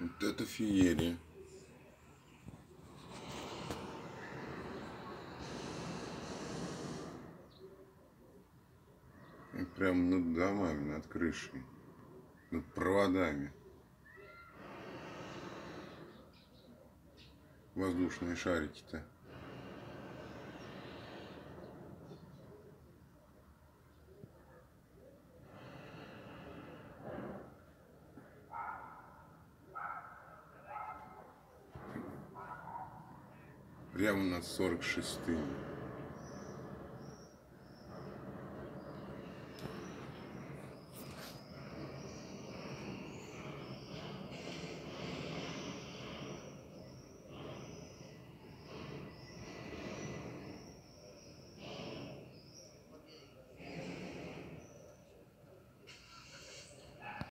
Вот это феерия. И прям над домами, над крышей, над проводами. Воздушные шарики-то. Прямо над 46-м.